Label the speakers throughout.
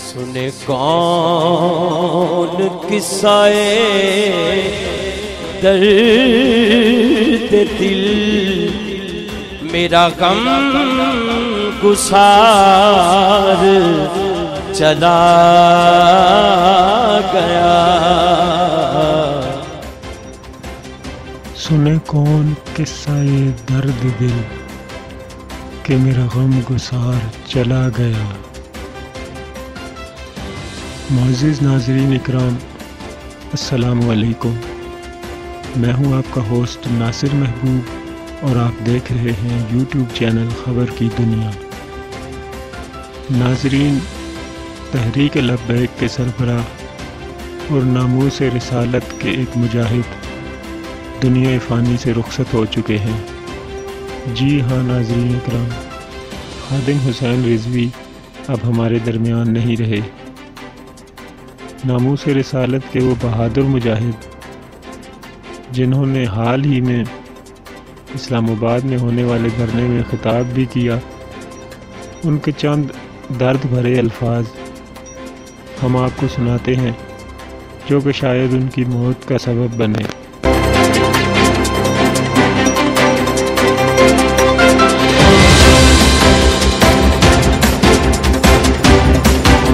Speaker 1: सुने कौन किस्साए दर्द दिल। मेरा गम गुसार चला गया।
Speaker 2: सुने कौन किस्सा ये दर्द दिल, कि मेरा गम गुसार चला गया। मोज़ नाजरीन इकराम असलकुम मैं हूँ आपका होस्ट नासिर महबूब और आप देख रहे हैं यूट्यूब चैनल ख़बर की दुनिया। नाजरीन, तहरीक लब्बैक के सरबरा और नामूस रसालत के एक मुजाहिद दुनिया फ़ानी से रुखसत हो चुके हैं। जी हाँ नाजरीन इकराम, खादिम हुसैन रिजवी अब हमारे दरमियान नहीं रहे। नामूस रसालत के वो बहादुर मुजाहिद, जिन्होंने हाल ही में इस्लामाबाद में होने वाले धरने में खिताब भी किया। उनके चंद दर्द भरे अल्फाज हम आपको सुनाते हैं, जो कि शायद उनकी मौत का सबब बने।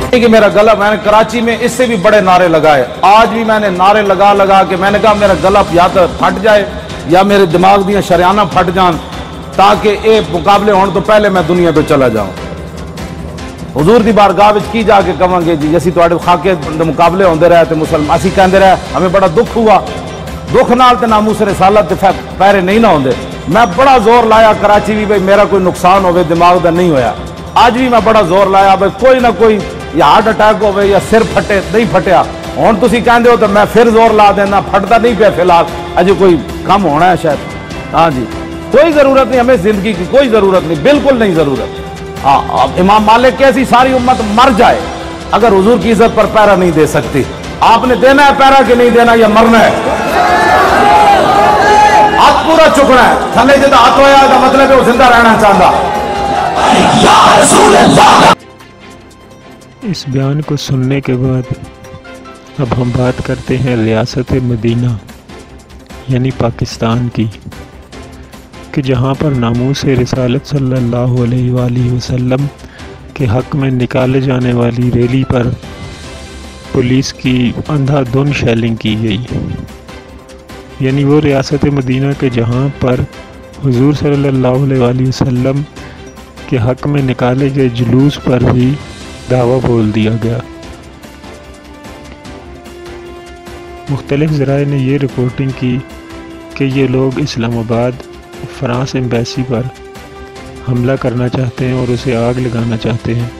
Speaker 3: कि मेरा गला मैंने कराची में इससे भी बड़े नारे लगाए। आज भी मैंने नारे लगा लगा के मैंने कहा, मेरा गला या तो फट जाए या मेरे दिमाग दिया शरियाना फट जान, ताकि ये मुकाबले होने तो पहले मैं दुनिया तो चला जाऊँ। हजूर की बारगाह की जाके कहेंगे जी असं थोड़े खाके मुकाबले होंगे रहे तो मुसलमान, असं कहते रहे, हमें बड़ा दुख हुआ। दुख नाल तो नामूस रसालत पैरे नहीं ना होंगे मैं बड़ा ज़ोर लाया कराची भी भाई मेरा कोई नुकसान हो दिमाग का नहीं होया। अज भी मैं बड़ा ज़ोर लाया, भाई कोई ना कोई या हार्ट अटैक हो सिर फटे, नहीं फटिया हूँ तुम कहते हो तो मैं फिर ज़ोर ला देना फटता नहीं पे फ़िलहाल अजय कोई कम होना है शायद। हाँ जी। कोई ज़रूरत नहीं, हमें ज़िंदगी की कोई ज़रूरत नहीं, बिल्कुल नहीं ज़रूरत। हाँ अब इमाम मालिक कैसी सारी उम्मत मर जाए, अगर हजूर की इज़्ज़त पर पैरा नहीं दे सकती। आपने देना है पैरा कि नहीं देना, या मरना है? हाथ पूरा चुकना है। थले जो हाथ होया मतलब ज़िंदा रहना चाहता।
Speaker 2: इस बयान को सुनने के बाद अब हम बात करते हैं रियासत मदीना, यानी पाकिस्तान की, कि जहाँ पर नामूस रिसालत अलैहि वसल्लम के हक में निकाले जाने वाली रैली पर पुलिस की अंधाधुन शैलिंग की गई। यानी वो रियासत मदीना के जहाँ पर हुजूर अलैहि वसल्लम के हक में निकाले गए जुलूस पर भी दावा बोल दिया गया। मुख्तलिफ़ ज़राए ने यह रिपोर्टिंग की कि ये लोग इस्लामाबाद, फ्रांस एम्बेसी पर हमला करना चाहते हैं और उसे आग लगाना चाहते हैं,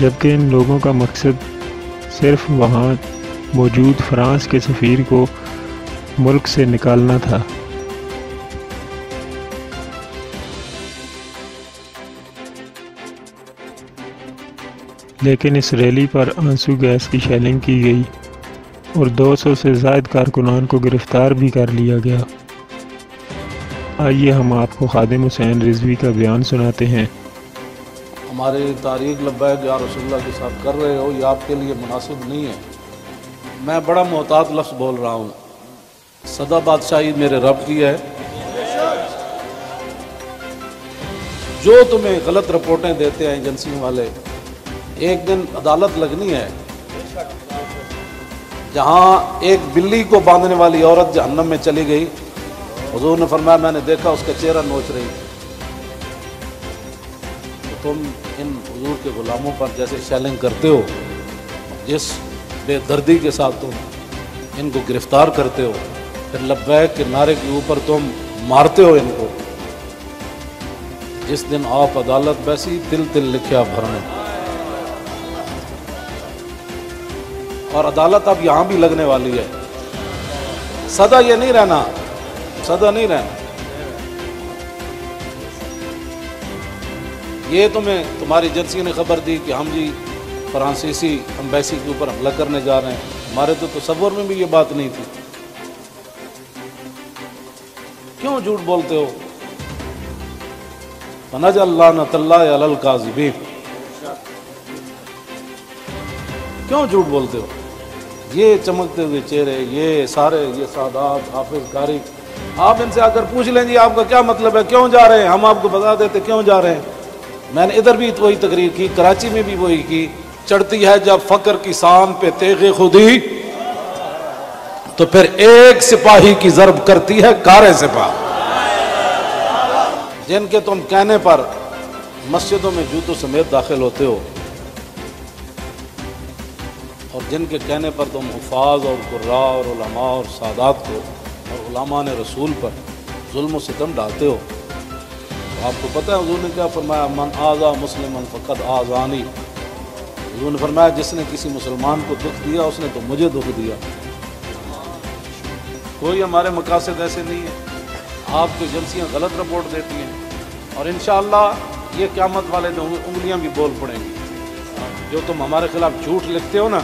Speaker 2: जबकि इन लोगों का मकसद सिर्फ़ वहाँ मौजूद फ्रांस के सफ़ीर को मुल्क से निकालना था। लेकिन इस रैली पर आँसू गैस की शेलिंग की गई और 200 से जायद कारकुनान को गिरफ़्तार भी कर लिया गया। आइए हम आपको खादिम हुसैन रिजवी का बयान सुनाते हैं।
Speaker 3: हमारे तारीख लब्बैक या रसुल्ला के साथ कर रहे हो, ये आपके लिए मुनासिब नहीं है। मैं बड़ा मोहतात लफ्ज़ बोल रहा हूँ। सदा बादशाही मेरे रब की है। जो तुम्हें गलत रिपोर्टें देते हैं एजेंसियों वाले एक दिन अदालत लगनी है, जहाँ एक बिल्ली को बांधने वाली औरत जहन्नम में चली गई। हजूर ने फरमाया, मैंने देखा, उसका चेहरा नोच रही। तो तुम इन हजूर के गुलामों पर जैसे शैलिंग करते हो, जिस बेदर्दी के साथ तुम इनको गिरफ़्तार करते हो, फिर लब्बैक के नारे के ऊपर तुम मारते हो इनको। जिस दिन आप अदालत बैसी तिल तिल लिखिया भरने और अदालत अब यहाँ भी लगने वाली है। सदा ये नहीं रहना। सदा नहीं रहना। ये तुम्हें, तुम्हारी एजेंसी ने खबर दी कि हम जी फ्रांसीसी अम्बेसी के ऊपर हमला करने जा रहे हैं। हमारे तो तस्वर में भी ये बात नहीं थी। क्यों झूठ बोलते हो? फनज अल्लाह काजिबी क्यों झूठ बोलते हो? ये चमकते हुए चेहरे, ये सारे, ये सादात, हाफिज कारी आप इनसे आकर पूछ लें जी आपका क्या मतलब है? क्यों जा रहे हैं? हम आपको बता देते क्यों जा रहे हैं? मैंने इधर भी वही तकरीर की, कराची में भी वही की। चढ़ती है जब फकर की शाम पे तेगे खुदी तो फिर एक सिपाही की जरब करती है कारे सिपाही जिनके तुम कहने पर मस्जिदों में जूतों समेत दाखिल होते हो। जिनके कहने पर तुम हफाज और कुर्रा और उलमा और सादात को और उलमा ने रसूल पर जुल्म सितम डालते हो। तो आपको पता है हजूर ने क्या फरमाया? मन आज़ा मुस्लिम फ़कत आज़ानी। हजूर ने फरमाया, जिसने किसी मुसलमान को दुख दिया, उसने तो मुझे दुख दिया। कोई हमारे मकासद ऐसे नहीं है। आपकी एजेंसियाँ गलत रिपोर्ट देती हैं और इन ये क्यामत वाले उंगलियाँ भी बोल पड़ेंगी। जो तुम हमारे खिलाफ झूठ लिखते हो ना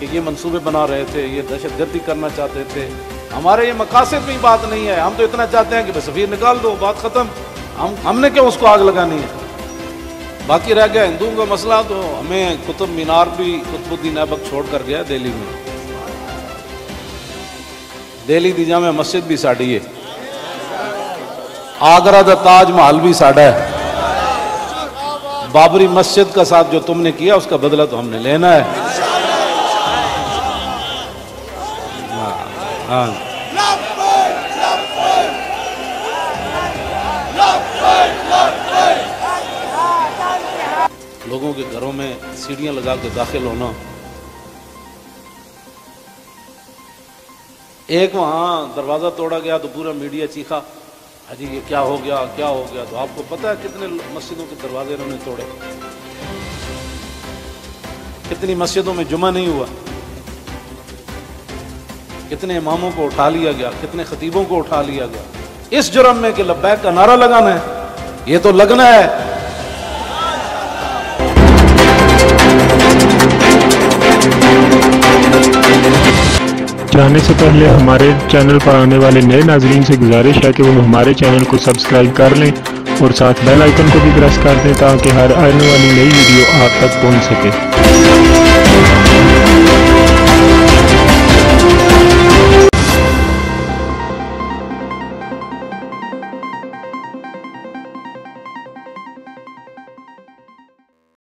Speaker 3: कि ये मंसूबे बना रहे थे, ये दहशत गर्दी करना चाहते थे। हमारे ये मकासद में बात नहीं है। हम तो इतना चाहते हैं कि बस सफ़ीर निकाल दो, बात ख़त्म। हम, हमने क्यों उसको आग लगानी है? बाकी रह गया हिंदुओं का मसला तो हमें कुतुब मीनार भी कुतुबुद्दीन ऐबक छोड़ कर गया दिल्ली में। दिल्ली दी जामे मस्जिद भी साड़ी है। आगरा का ताजमहल भी साड़ा है। बाबरी मस्जिद का साथ जो तुमने किया, उसका बदला तो हमने लेना है। लोगों के घरों में सीढ़ियाँ लगा के दाखिल होना। एक वहाँ दरवाज़ा तोड़ा गया तो पूरा मीडिया चीखा अजी ये क्या हो गया, क्या हो गया? तो आपको पता है कितने मस्जिदों के दरवाजे इन्होंने तोड़े। कितनी मस्जिदों में जुमा नहीं हुआ। कितने इमामों को उठा लिया गया, कितने खतीबों को उठा लिया गया। इस जुर्म में कि लब्बैक का नारा लगाना है ये तो लगना है।
Speaker 2: जाने से पहले हमारे चैनल पर आने वाले नए नाजरीन से गुजारिश है कि वो हमारे चैनल को सब्सक्राइब कर लें और साथ बेल आइकन को भी प्रेस कर दें ताकि हर आने वाली नई वीडियो आप तक पहुँच सके।